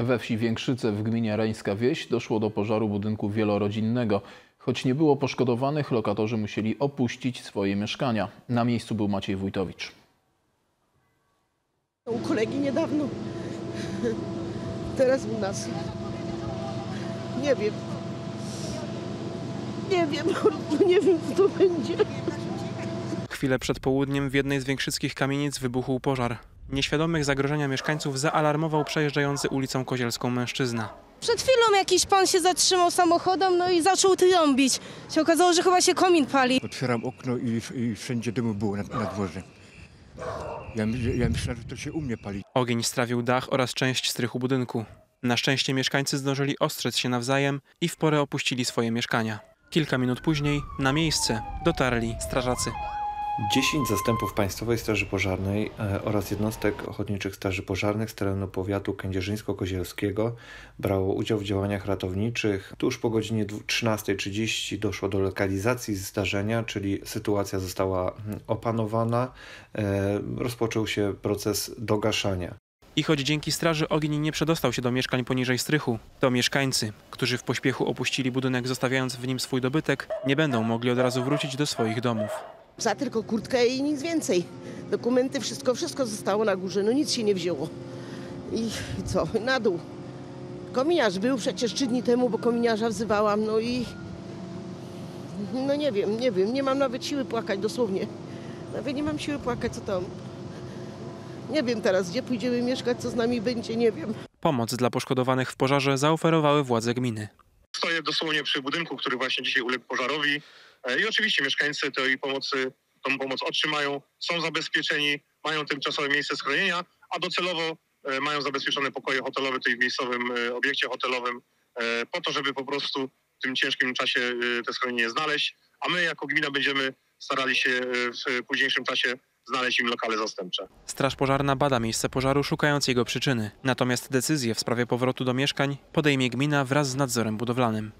We wsi Większyce w gminie Reńska Wieś doszło do pożaru budynku wielorodzinnego. Choć nie było poszkodowanych, lokatorzy musieli opuścić swoje mieszkania. Na miejscu był Maciej Wójtowicz. U kolegi niedawno. Teraz u nas. Nie wiem. Nie wiem, no nie wiem co to będzie. Chwilę przed południem w jednej z większyckich kamienic wybuchł pożar. Nieświadomych zagrożenia mieszkańców zaalarmował przejeżdżający ulicą Kozielską mężczyzna. Przed chwilą jakiś pan się zatrzymał samochodem, no i zaczął trąbić. Się okazało, że chyba się komin pali. Otwieram okno i, i wszędzie dymu było na, na dworze. Ja, ja myślałem, że to się u mnie pali. Ogień strawił dach oraz część strychu budynku. Na szczęście mieszkańcy zdążyli ostrzec się nawzajem i w porę opuścili swoje mieszkania. Kilka minut później na miejsce dotarli strażacy. 10 zastępów Państwowej Straży Pożarnej e, oraz jednostek ochotniczych straży pożarnych z terenu powiatu kędzierzyńsko-kozielskiego brało udział w działaniach ratowniczych. Tuż po godzinie dwu- 13.30 doszło do lokalizacji zdarzenia, czyli sytuacja została mm, opanowana. E, Rozpoczął się proces dogaszania. I choć dzięki straży ogień nie przedostał się do mieszkań poniżej strychu, to mieszkańcy, którzy w pośpiechu opuścili budynek zostawiając w nim swój dobytek, nie będą mogli od razu wrócić do swoich domów. Za tylko kurtkę i nic więcej. Dokumenty, wszystko, wszystko zostało na górze, no nic się nie wzięło. I, i co? Na dół. Kominiarz był przecież trzy dni temu, bo kominiarza wzywałam, no i... No nie wiem, nie wiem, nie mam nawet siły płakać, dosłownie. Nawet nie mam siły płakać, co tam. Nie wiem teraz, gdzie pójdziemy mieszkać, co z nami będzie, nie wiem. Pomoc dla poszkodowanych w pożarze zaoferowały władze gminy. Stoję dosłownie przy budynku, który właśnie dzisiaj uległ pożarowi. E, i oczywiście mieszkańcy tej pomocy, tą pomoc otrzymają, są zabezpieczeni, mają tymczasowe miejsce schronienia, a docelowo e, mają zabezpieczone pokoje hotelowe w miejscowym e, obiekcie hotelowym po to, żeby po prostu w tym ciężkim czasie te schronienie znaleźć, a my jako gmina będziemy starali się w późniejszym czasie znaleźć im lokale zastępcze. Straż pożarna bada miejsce pożaru, szukając jego przyczyny. Natomiast decyzję w sprawie powrotu do mieszkań podejmie gmina wraz z nadzorem budowlanym.